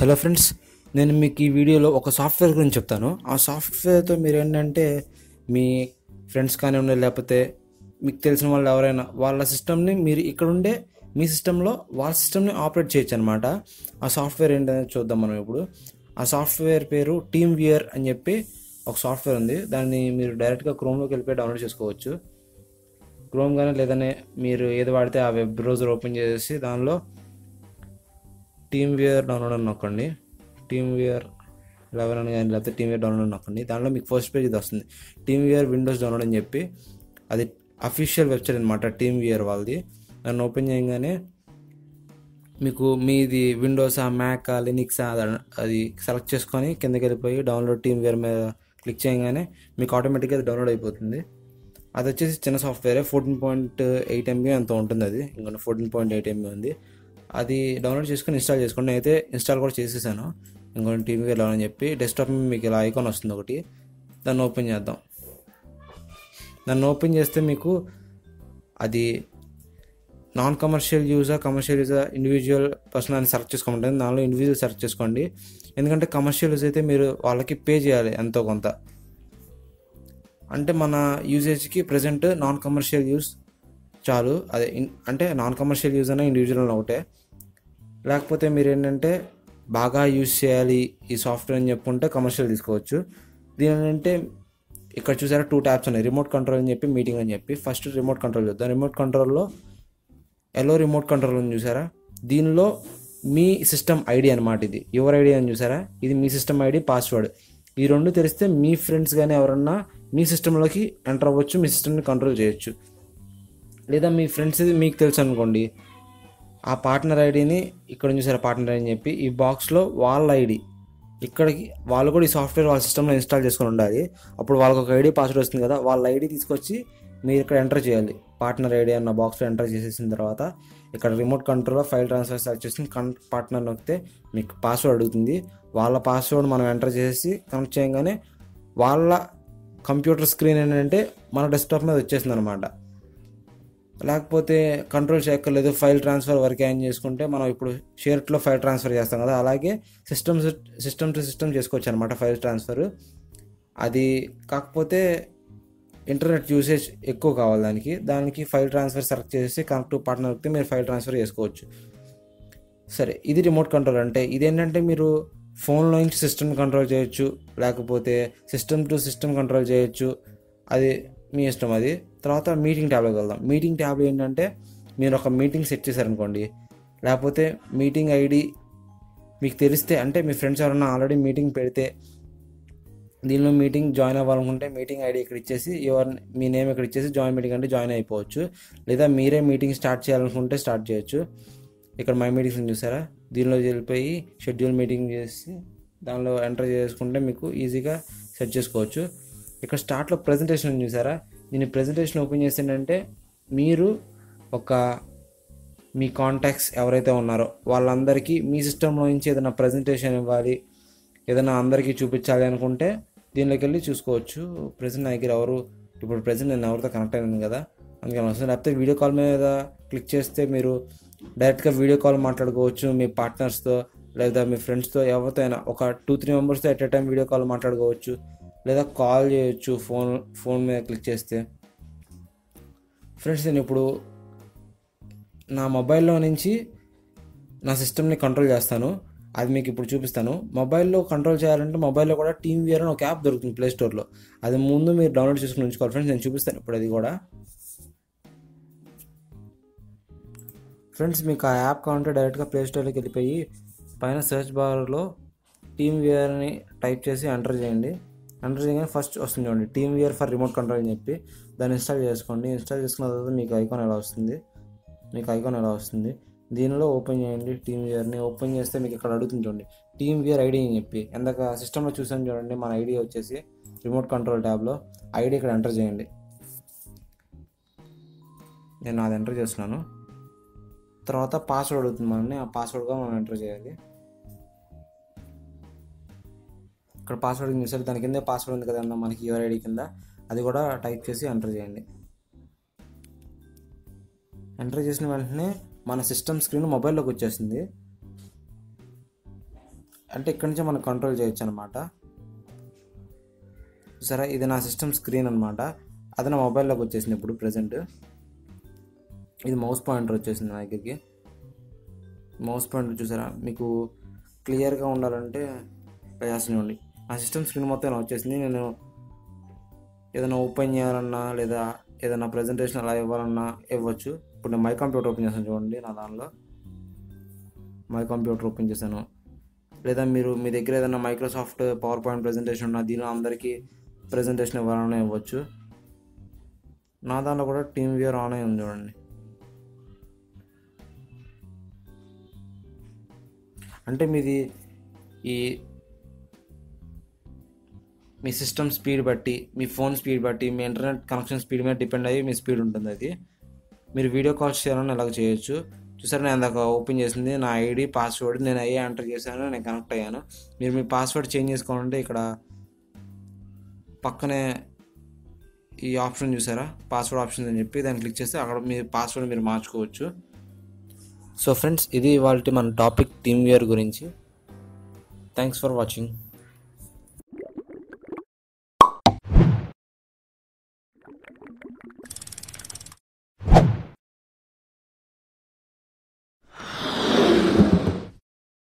Hello friends నేను మీకు ఈ వీడియోలో ఒక సాఫ్ట్వేర్ గురించి చెప్తాను. ఆ సాఫ్ట్వేర్తో మీరు ఏంటంటే మీ ఫ్రెండ్స్ కానివ్వండి లేకపోతే మీకు తెలిసిన వాళ్ళు ఎవరైనా వాళ్ళ సిస్టమ్ని మీరు ఇక్కడ ఉండే మీ సిస్టంలో వాళ్ళ సిస్టమ్ని ఆపరేట్ చేయొచ్చు అనమాట ఆ సాఫ్ట్వేర్ ఏంటనేది చూద్దాం మనం ఇప్పుడు. ఆ సాఫ్ట్వేర్ పేరు టీమ్ వియర్ అని చెప్పి ఒక సాఫ్ట్వేర్ ఉంది. దాన్ని మీరు డైరెక్ట్గా క్రోమ్లోకి వెళ్ళిపోయి డౌన్లోడ్ చేసుకోవచ్చు. క్రోమ్ కానీ లేదనే మీరు ఏది వాడితే ఆ వెబ్ బ్రౌజర్ ఓపెన్ చేసి దానిలో టీమ్ వేర్ డౌన్లోడ్ అని నొక్కండి. టీమ్ వేర్ లెవెన్ అని కానీ లేకపోతే టీమ్ వేర్ డౌన్లోడ్ అని నొక్కండి. దానిలో మీకు ఫస్ట్ పేజ్ ఇది వస్తుంది. టీమ్ వేర్ విండోస్ డౌన్లోడ్ అని చెప్పి అది అఫీషియల్ వెబ్సైట్ అనమాట టీమ్ వియర్ వాళ్ళది. దాన్ని ఓపెన్ చేయగానే మీకు మీది విండోస్ ఆ లినిక్సా లినిక్స్ అది సెలెక్ట్ చేసుకొని కిందకి వెళ్ళిపోయి డౌన్లోడ్ టీమ్ వేర్ మీద క్లిక్ చేయగానే మీకు ఆటోమేటిక్గా అది డౌన్లోడ్ అయిపోతుంది. అది వచ్చేసి చిన్న సాఫ్ట్వేరే ఫోర్టీన్ పాయింట్ ఎయిట్ ఎంబీ అంత ఉంటుంది అది. ఇంకా ఫోర్టీన్ పాయింట్ ఎయిట్ ఎంబీ ఉంది. అది డౌన్లోడ్ చేసుకొని ఇన్స్టాల్ చేసుకోండి. నేనైతే ఇన్స్టాల్ కూడా చేసేసాను. ఇంకొన్ని టీవీ వెళ్ళాలని అని చెప్పి డెస్క్టాప్ మీకు ఇలా ఐకాన్ వస్తుంది ఒకటి. దాన్ని ఓపెన్ చేద్దాం. దాన్ని ఓపెన్ చేస్తే మీకు అది నాన్ కమర్షియల్ యూజా కమర్షియల్ యూజా ఇండివిజువల్ పర్సన్ అని సెలెక్ట్ చేసుకోమంటుంది దానిలో ఇండివిజువల్ సెర్చ్ చేసుకోండి. ఎందుకంటే కమర్షియల్ యూజ్ అయితే మీరు వాళ్ళకి పే చేయాలి ఎంతో కొంత. అంటే మన యూజేజ్కి ప్రజెంట్ నాన్ కమర్షియల్ యూస్ చాలు. అదే అంటే నాన్ కమర్షియల్ యూజ్ అయినా ఇండివిజువల్ ఒకటే. లేకపోతే మీరు ఏంటంటే బాగా యూజ్ చేయాలి ఈ సాఫ్ట్వేర్ అని చెప్పుకుంటే కమర్షియల్ తీసుకోవచ్చు. దీని ఏంటంటే ఇక్కడ చూసారా టూ ట్యాబ్స్ ఉన్నాయి. రిమోట్ కంట్రోల్ అని చెప్పి మీటింగ్ అని చెప్పి. ఫస్ట్ రిమోట్ కంట్రోల్ చూద్దాం. రిమోట్ కంట్రోల్లో ఎల్లో రిమోట్ కంట్రోల్ అని చూసారా? దీనిలో మీ సిస్టమ్ ఐడి అనమాట ఇది. యువర్ ఐడి అని చూసారా? ఇది మీ సిస్టమ్ ఐడి పాస్వర్డ్ ఈ రెండు తెలిస్తే మీ ఫ్రెండ్స్ కానీ ఎవరన్నా మీ సిస్టంలోకి ఎంటర్ అవ్వచ్చు మీ సిస్టమ్ని కంట్రోల్ చేయొచ్చు. లేదా మీ ఫ్రెండ్స్ ఇది మీకు తెలుసు అనుకోండి ఆ పార్ట్నర్ ఐడిని ఇక్కడ చూసారు పార్ట్నర్ అని చెప్పి ఈ బాక్స్లో వాళ్ళ ఐడి ఇక్కడికి వాళ్ళు కూడా ఈ సాఫ్ట్వేర్ వాళ్ళ సిస్టంలో ఇన్స్టాల్ చేసుకుని ఉండాలి. అప్పుడు వాళ్ళకి ఒక ఐడి పాస్వర్డ్ వస్తుంది కదా వాళ్ళ ఐడి తీసుకొచ్చి మీరు ఇక్కడ ఎంటర్ చేయాలి. పార్ట్నర్ ఐడి అన్న బాక్స్లో ఎంటర్ చేసేసిన తర్వాత ఇక్కడ రిమోట్ కంట్రోల్లో ఫైల్ ట్రాన్స్ఫర్ సెలెక్ట్ చేసి కన్ పార్ట్నర్ నొక్కితే మీకు పాస్వర్డ్ అడుగుతుంది. వాళ్ళ పాస్వర్డ్ మనం ఎంటర్ చేసి కనెక్ట్ చేయగానే వాళ్ళ కంప్యూటర్ స్క్రీన్ ఏంటంటే మన డెస్క్టాప్ మీద వచ్చేసింది అనమాట లేకపోతే కంట్రోల్ చేయక్కర్లేదు ఫైల్ ట్రాన్స్ఫర్ వరకు ఏం చేసుకుంటే మనం ఇప్పుడు షేర్ట్లో ఫైల్ ట్రాన్స్ఫర్ చేస్తాం కదా అలాగే సిస్టమ్ సిస్టమ్ టు సిస్టమ్ చేసుకోవచ్చు అనమాట ఫైల్ ట్రాన్స్ఫర్ అది కాకపోతే ఇంటర్నెట్ యూసేజ్ ఎక్కువ కావాలి దానికి. దానికి ఫైల్ ట్రాన్స్ఫర్ సెలెక్ట్ చేసి కనెక్ట్ పార్ట్నర్ వస్తే మీరు ఫైల్ ట్రాన్స్ఫర్ చేసుకోవచ్చు. సరే ఇది రిమోట్ కంట్రోల్ అంటే ఇదేంటంటే మీరు ఫోన్లో నుంచి సిస్టమ్ కంట్రోల్ చేయొచ్చు లేకపోతే సిస్టమ్ టు సిస్టమ్ కంట్రోల్ చేయొచ్చు. అది మీ ఇష్టం అది. తర్వాత మీటింగ్ ట్యాబ్లోకి వెళ్దాం. మీటింగ్ ట్యాబ్లో ఏంటంటే మీరు ఒక మీటింగ్ సెట్ చేశారనుకోండి. లేకపోతే మీటింగ్ ఐడి మీకు తెలిస్తే అంటే మీ ఫ్రెండ్స్ ఎవరన్నా ఆల్రెడీ మీటింగ్ పెడితే దీనిలో మీటింగ్ జాయిన్ అవ్వాలనుకుంటే మీటింగ్ ఐడి ఇక్కడ ఇచ్చేసి ఎవరి మీ నేమ్ ఇక్కడ ఇచ్చేసి జాయిన్ మీటింగ్ అంటే జాయిన్ అయిపోవచ్చు. లేదా మీరే మీటింగ్ స్టార్ట్ చేయాలనుకుంటే స్టార్ట్ చేయొచ్చు. ఇక్కడ మై మీటింగ్స్ చూసారా? దీనిలో వెళ్ళిపోయి షెడ్యూల్ మీటింగ్ చేసి దానిలో ఎంటర్ చేసుకుంటే మీకు ఈజీగా సెట్ చేసుకోవచ్చు. ఇక్కడ స్టార్ట్లో ప్రజెంటేషన్ చూసారా? నేను ప్రజెంటేషన్ ఓపెన్ చేసిందంటే మీరు ఒక మీ కాంటాక్ట్స్ ఎవరైతే ఉన్నారో వాళ్ళందరికీ మీ సిస్టంలో నుంచి ఏదైనా ప్రజెంటేషన్ ఇవ్వాలి ఏదైనా అందరికీ చూపించాలి అనుకుంటే దీనిలోకి వెళ్ళి చూసుకోవచ్చు. ప్రజెంట్ నా దగ్గర ఎవరు ఇప్పుడు ప్రజెంట్ నేను ఎవరితో కనెక్ట్ అయ్యాను కదా అందుకని వస్తుంది. లేకపోతే వీడియో కాల్ మీద క్లిక్ చేస్తే మీరు డైరెక్ట్గా వీడియో కాల్ మాట్లాడుకోవచ్చు మీ పార్ట్నర్స్తో లేదా మీ ఫ్రెండ్స్తో ఎవరితో అయినా ఒక టూ త్రీ మెంబర్స్తో at a time video call మాట్లాడుకోవచ్చు. లేదా కాల్ చేయొచ్చు ఫోన్ ఫోన్ మీద క్లిక్ చేస్తే. ఫ్రెండ్స్ నేను ఇప్పుడు నా మొబైల్లో నుంచి నా సిస్టమ్ని కంట్రోల్ చేస్తాను. అది మీకు ఇప్పుడు చూపిస్తాను. మొబైల్లో కంట్రోల్ చేయాలంటే మొబైల్లో కూడా టీమ్ వియర్ అని ఒక యాప్ దొరుకుతుంది ప్లే స్టోర్లో. అది ముందు మీరు డౌన్లోడ్ చేసుకుని ఉంచుకోవాలి. ఫ్రెండ్స్ నేను చూపిస్తాను ఇప్పుడు అది కూడా. ఫ్రెండ్స్ మీకు ఆ యాప్ కావాలంటే డైరెక్ట్గా ప్లే స్టోర్లోకి వెళ్ళిపోయి పైన సెర్చ్ బార్లో టీమ్ వియర్ టైప్ చేసి ఎంటర్ చేయండి. ఎంటర్ చేయగానే ఫస్ట్ వస్తుంది చూడండి. TeamViewer for remote control అని చెప్పి దాన్ని ఇన్స్టాల్ చేసుకోండి. ఇన్స్టాల్ చేసుకున్న తర్వాత మీకు ఐకాన్ ఎలా వస్తుంది? మీకు ఐకాన్ ఎలా వస్తుంది? దీనిలో ఓపెన్ చేయండి టీమ్ వియర్ని ఓపెన్ చేస్తే మీకు ఇక్కడ అడుగుతుంది చూడండి. టీమ్ వియర్ ఐడి అని చెప్పి. ఎందాక సిస్టంలో చూసాను చూడండి మన ఐడి వచ్చేసి రిమోట్ కంట్రోల్ ట్యాబ్లో ఐడి ఇక్కడ ఎంటర్ చేయండి. నేను అది ఎంటర్ చేస్తున్నాను. తర్వాత పాస్వర్డ్ అడుగుతుంది మనల్ని. ఆ పాస్వర్డ్గా మనం ఎంటర్ చేయాలి. ఇక్కడ పాస్వర్డ్ చూసారు దాని కింద పాస్వర్డ్ ఉంది కదన్నా మనకి యూఆర్ ఐడి కింద అది కూడా టైప్ చేసి ఎంటర్ చేయండి. ఎంటర్ చేసిన వెంటనే మన సిస్టమ్ స్క్రీన్ మొబైల్లోకి వచ్చేసింది. అంటే ఇక్కడి నుంచి మనం కంట్రోల్ చేయొచ్చు అనమాట సరే ఇది నా సిస్టమ్ స్క్రీన్ అనమాట అది నా మొబైల్లోకి వచ్చేసింది ఇప్పుడు ప్రజెంట్ ఇది మౌస్ పాయింటర్ వచ్చేసింది నా దగ్గరికి. మౌస్ పాయింటర్ చూసారా? మీకు క్లియర్గా ఉండాలంటే చేస్తున్నాండి నా సిస్టమ్ స్క్రీన్ మొత్తం ఇలా వచ్చేసింది? నేను ఏదైనా ఓపెన్ చేయాలన్నా లేదా ఏదైనా ప్రజెంటేషన్ అలా ఇవ్వాలన్నా ఇవ్వచ్చు. ఇప్పుడు నేను మై కంప్యూటర్ ఓపెన్ చేశాను చూడండి నా దానిలో. మై కంప్యూటర్ ఓపెన్ చేశాను లేదా మీరు మీ దగ్గర ఏదైనా మైక్రోసాఫ్ట్ పవర్ పాయింట్ ప్రజెంటేషన్ ఉన్నా దీనిలో అందరికీ ప్రజెంటేషన్ ఇవ్వాలన్నా ఇవ్వచ్చు. నా దాంట్లో కూడా టీమ్ వియర్ ఆన్ అయి ఉంది చూడండి. అంటే మీది ఈ మీ సిస్టమ్ స్పీడ్ బట్టి మీ ఫోన్ స్పీడ్ బట్టి మీ ఇంటర్నెట్ కనెక్షన్ స్పీడ్ మీద డిపెండ్ అయ్యి మీ స్పీడ్ ఉంటుంది అది. మీరు వీడియో కాల్స్ చేయాలని ఇలాగ చేయొచ్చు. చూసారు నేను ఇందాక ఓపెన్ చేసింది నా ఐడి పాస్వర్డ్ నేను అయ్యే ఎంటర్ చేశాను నేను కనెక్ట్ అయ్యాను. మీరు మీ పాస్వర్డ్ చేంజ్ చేసుకోవాలంటే ఇక్కడ పక్కనే ఈ ఆప్షన్ చూసారా పాస్వర్డ్ ఆప్షన్ అని చెప్పి దాన్ని క్లిక్ చేస్తే అక్కడ మీ పాస్వర్డ్ మీరు మార్చుకోవచ్చు. సో ఫ్రెండ్స్ ఇది వాళ్ళ మన టాపిక్ టీమ్ వేర్ గురించి. Thanks for watching